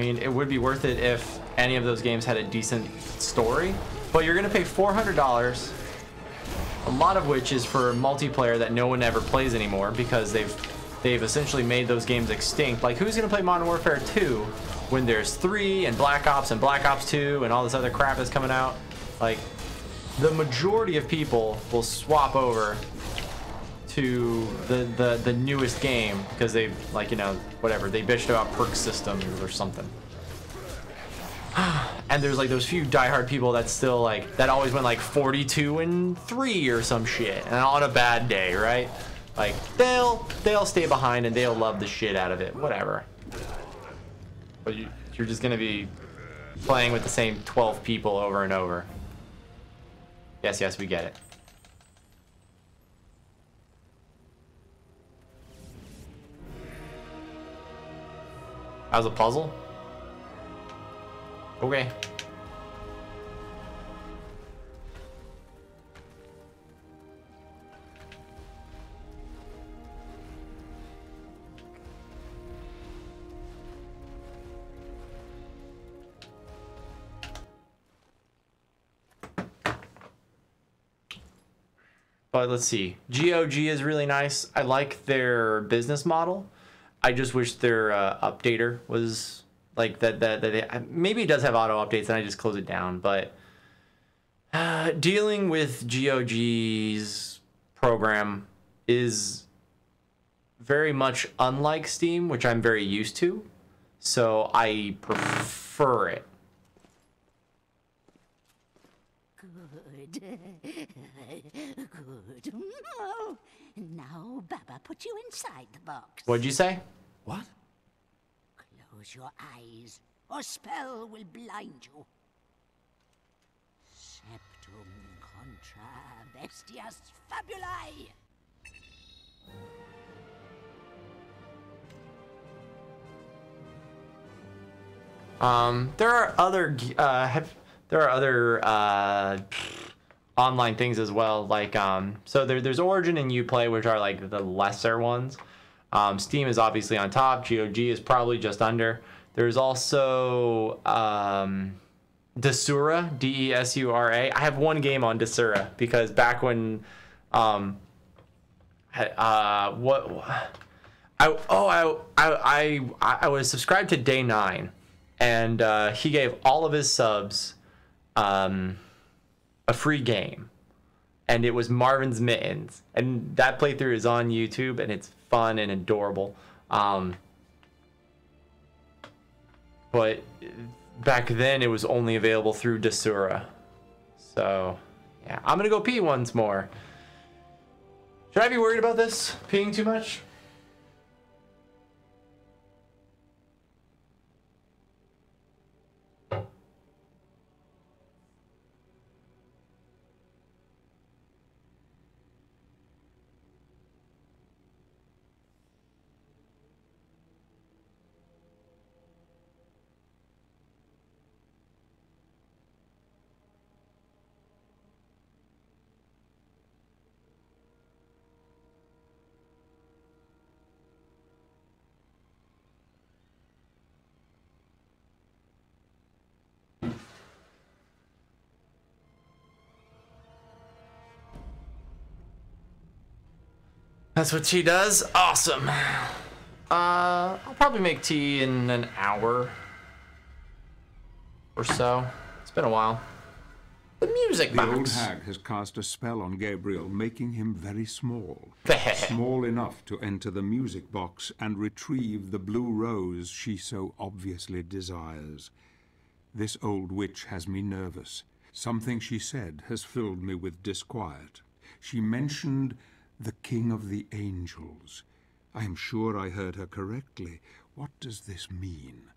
mean, it would be worth it if any of those games had a decent story, but you're gonna pay $400, a lot of which is for multiplayer that no one ever plays anymore because they've they've essentially made those games extinct. Like, who's gonna play Modern Warfare 2 when there's 3 and Black Ops and Black Ops 2 and all this other crap that's coming out? Like, the majority of people will swap over to the, the, the newest game because they like you know whatever they bitched about perk systems or something. And there's like those few diehard people that still like that always went like 42 and 3 or some shit and on a bad day right? Like they'll they'll stay behind and they'll love the shit out of it whatever. But you, you're just gonna be playing with the same 12 people over and over. Yes yes we get it Was a puzzle? Okay. But let's see. GOG is really nice. I like their business model. I just wish their uh, updater was like that. That, that they, maybe it does have auto updates, and I just close it down. But uh, dealing with GOG's program is very much unlike Steam, which I'm very used to. So I prefer it. Good. Good. Now, Baba, put you inside the box. What'd you say? What? Close your eyes, or spell will blind you. Septum contra bestias fabulae. Um, there are other uh, have, there are other uh, online things as well. Like um, so there, there's Origin and UPlay, which are like the lesser ones. Um, Steam is obviously on top. GOG is probably just under. There's also um, Desura, D E S U R A. I have one game on Desura because back when, um, uh, what, I oh I I I, I was subscribed to Day Nine, and uh, he gave all of his subs, um, a free game, and it was Marvin's Mittens, and that playthrough is on YouTube, and it's fun and adorable. Um, but back then it was only available through Desura. So, yeah, I'm gonna go pee once more. Should I be worried about this? Peeing too much? That's what she does? Awesome. Uh, I'll probably make tea in an hour or so. It's been a while. The music the box. The old hag has cast a spell on Gabriel, making him very small. small enough to enter the music box and retrieve the blue rose she so obviously desires. This old witch has me nervous. Something she said has filled me with disquiet. She mentioned the King of the Angels. I am sure I heard her correctly. What does this mean?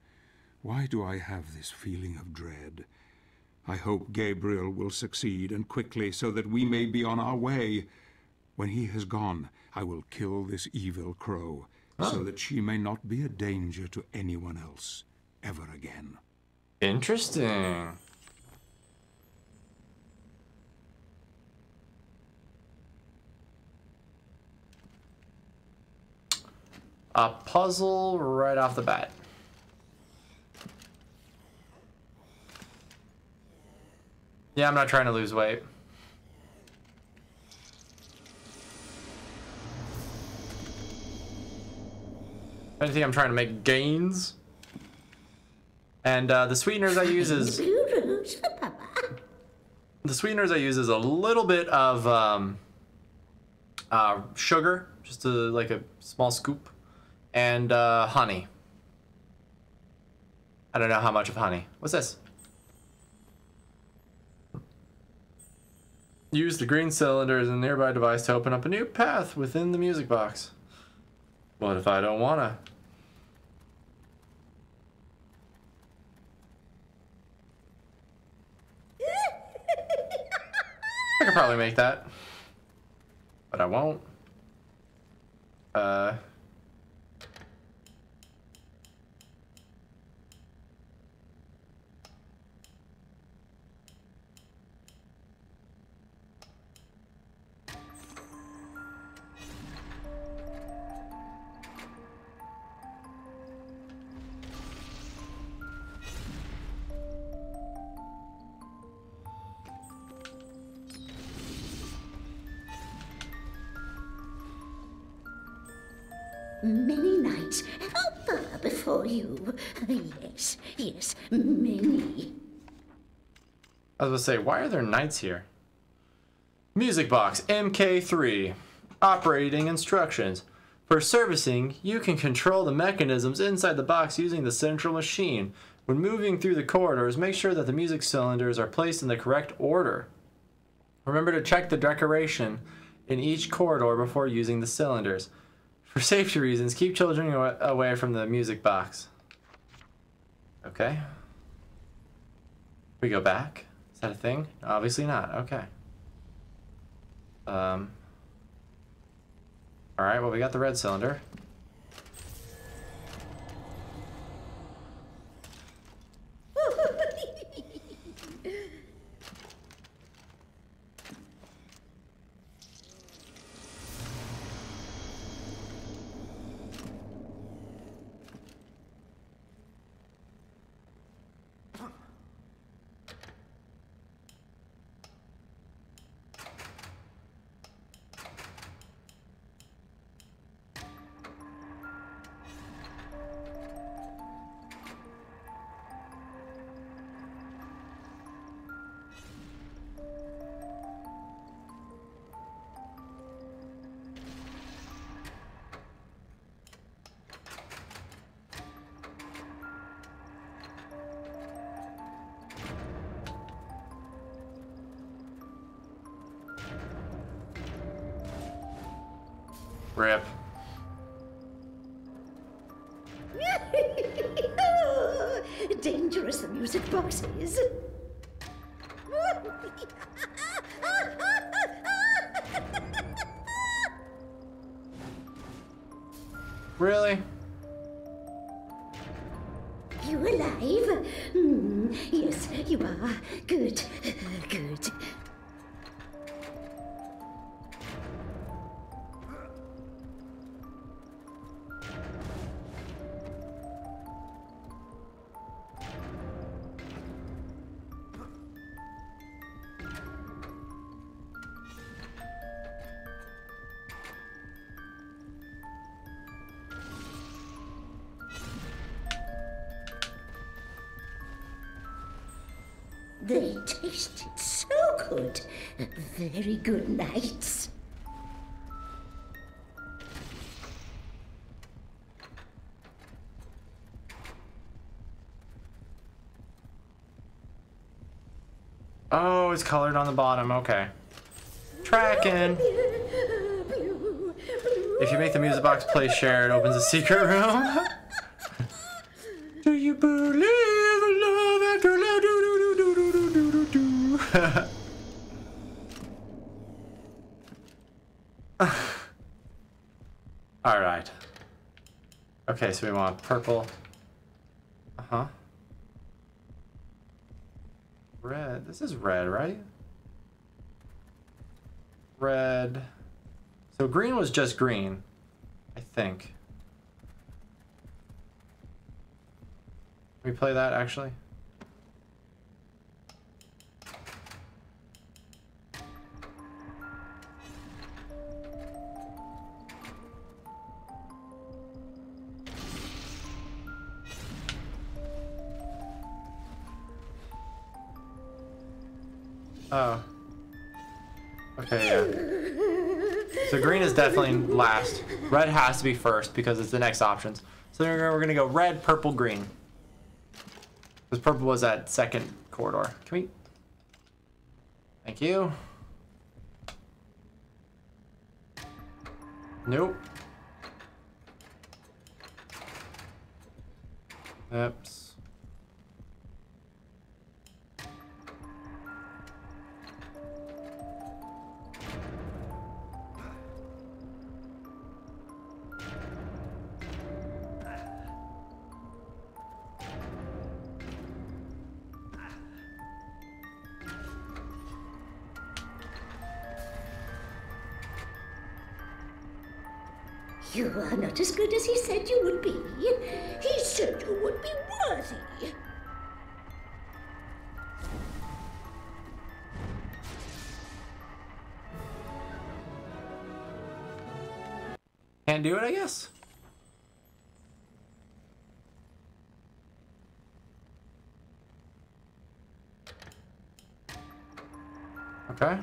Why do I have this feeling of dread? I hope Gabriel will succeed, and quickly, so that we may be on our way. When he has gone, I will kill this evil crow, oh. so that she may not be a danger to anyone else ever again. Interesting. a puzzle right off the bat. Yeah, I'm not trying to lose weight. I think I'm trying to make gains. And uh, the sweeteners I use is... The sweeteners I use is a little bit of um, uh, sugar, just a, like a small scoop and uh, honey. I don't know how much of honey. What's this? Use the green cylinder as a nearby device to open up a new path within the music box. What if I don't wanna? I could probably make that. But I won't. Uh... Many knights have far before you. Yes, yes, many. I was gonna say, why are there knights here? Music box MK3. Operating instructions. For servicing, you can control the mechanisms inside the box using the central machine. When moving through the corridors, make sure that the music cylinders are placed in the correct order. Remember to check the decoration in each corridor before using the cylinders. For safety reasons, keep children away from the music box. Okay. We go back? Is that a thing? Obviously not. Okay. Um. Alright, well we got the red cylinder. Rip. Dangerous music box is. Really? You alive? Mm, yes, you are. Good. Good. They tasted so good. Very good nights. Oh, it's colored on the bottom. Okay. Tracking. If you make the music box play share, it opens a secret room. All right. Okay, so we want purple. Uh-huh. Red. This is red, right? Red. So green was just green, I think. Can we play that actually? Oh. Okay, yeah. So green is definitely last. Red has to be first because it's the next options. So we're gonna, go red, purple, green. Because purple was that second corridor. Can we? Thank you. Nope. Oops. You are not as good as he said you would be. He said you would be worthy. Can't do it, I guess. Okay.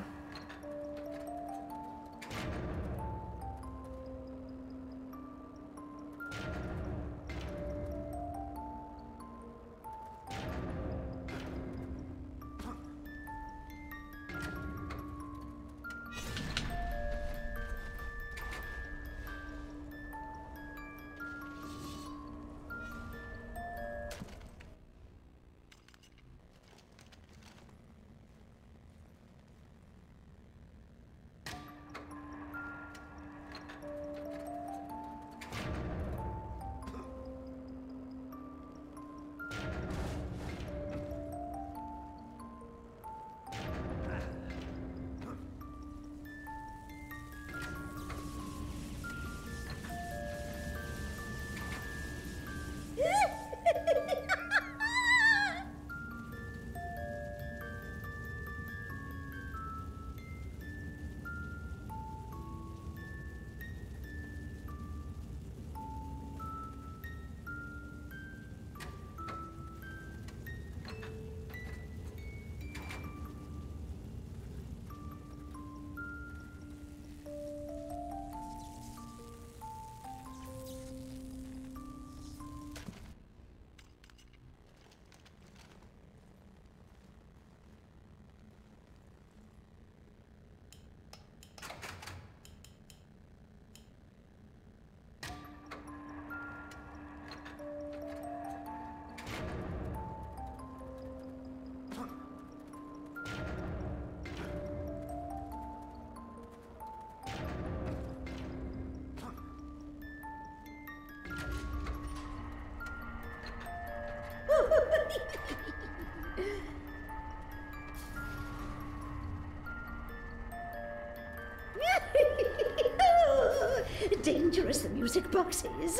Music box is.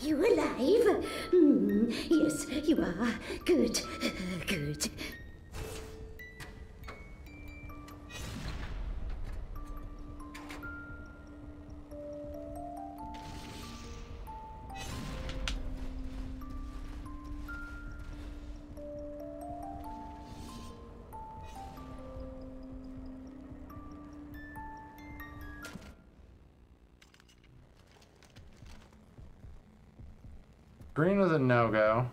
You alive? Mm, yes, you are. Good. Good. Green was a no-go.